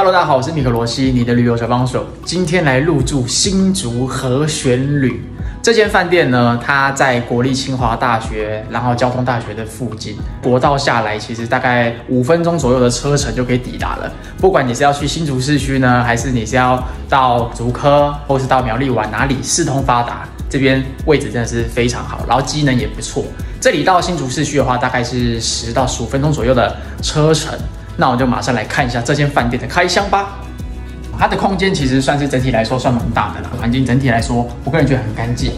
，Hello，大家好，我是米克罗西，你的旅游小帮手。今天来入住新竹和玄旅这间饭店呢，它在国立清华大学，然后交通大学的附近，国道下来其实大概五分钟左右的车程就可以抵达了。不管你是要去新竹市区呢，还是你是要到竹科，或是到苗栗玩，哪里四通发达，这边位置真的是非常好，然后机能也不错。这里到新竹市区的话，大概是十到十五分钟左右的车程。那我就马上来看一下这间饭店的开箱吧。它的空间其实算是整体来说算蛮大的了，环境整体来说，我个人觉得很干净。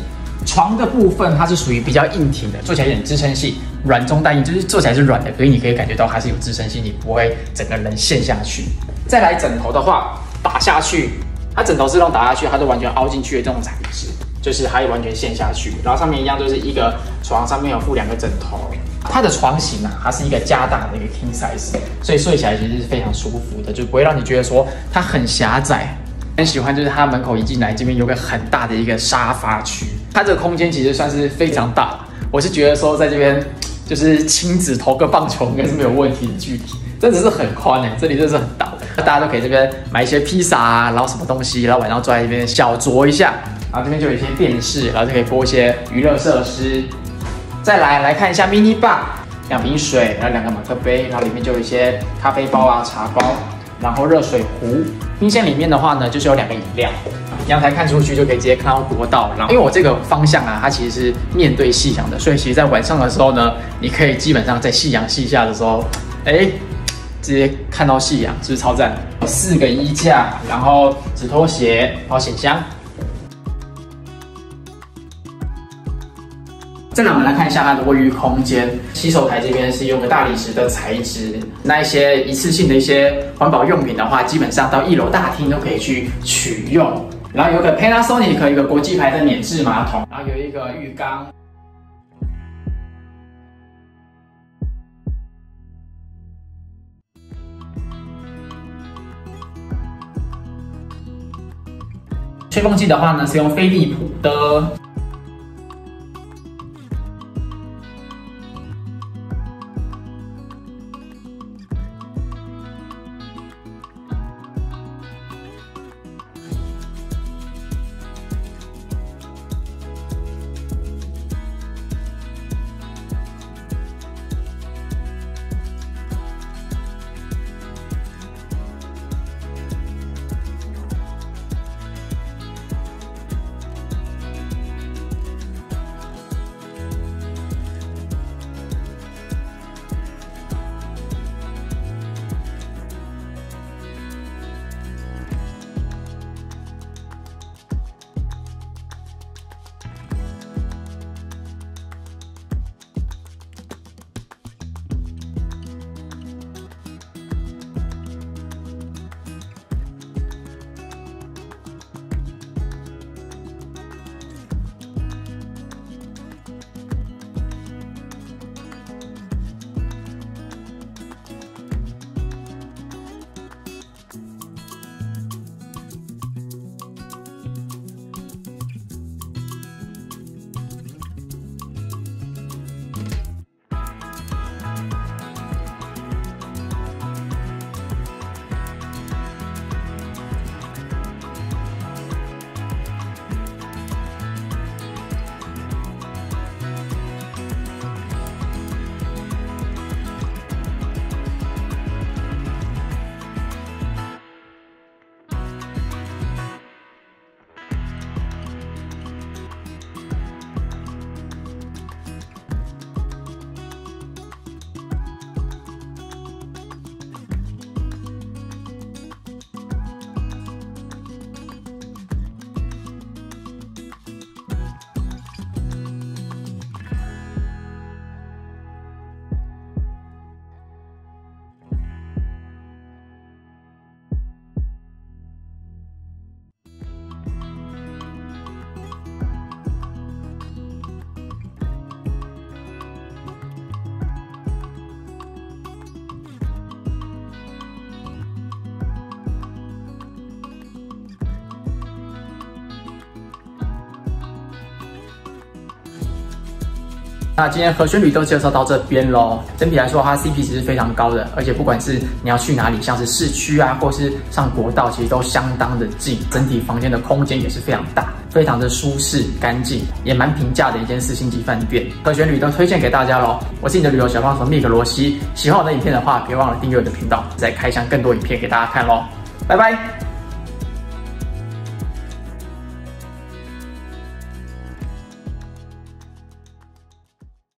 床的部分它是属于比较硬挺的，坐起来有点支撑性，软中带硬，就是坐起来是软的，所以你可以感觉到它是有支撑性，你不会整个人陷下去。再来枕头的话，打下去，它枕头自动打下去，它都完全凹进去的这种材质，就是它也完全陷下去。然后上面一样就是一个床上面有附两个枕头。它的床型啊，它是一个加大的一个 king size，所以睡起来其实是非常舒服的，就不会让你觉得说它很狭窄。很喜欢就是它门口一进来，这边有个很大的一个沙发区，它这个空间其实算是非常大。我是觉得说在这边就是亲子投个棒球应该是没有问题的距离，真的是很宽哎，这里真的是很大。大家都可以这边买一些披萨啊，然后什么东西，然后晚上坐在这边小酌一下，然后这边就有一些电视，然后就可以播一些娱乐设施。再来来看一下 mini bar，两瓶水，然后两个马克杯，然后里面就有一些咖啡包啊、茶包，然后热水壶。冰箱里面的话呢，就是有两个饮料。阳台看出去就可以直接看到国道。然后因为我这个方向啊，它其实是面对夕阳的，所以其实在晚上的时候呢，你可以基本上在夕阳西下的时候，哎，直接看到夕阳，是不是超赞？有四个衣架，然后纸拖鞋、保险箱。再来，我们来看一下它的卫浴空间。洗手台这边是用的大理石的材质。那一些一次性的一些环保用品的话，基本上到一楼大厅都可以去取用。然后有个 Panasonic 一个国际牌的免治马桶，然后有一个浴缸。吹风机的话呢，是用飞利浦的。那今天和轩旅都介绍到这边喽。整体来说，它 CP 值是非常高的，而且不管是你要去哪里，像是市区啊，或是上国道，其实都相当的近。整体房间的空间也是非常大，非常的舒适干净，也蛮平价的一间四星级饭店。和轩旅都推荐给大家喽。我是你的旅游小帮手密克罗西，喜欢我的影片的话，别忘了订阅我的频道，再开箱更多影片给大家看喽。拜拜。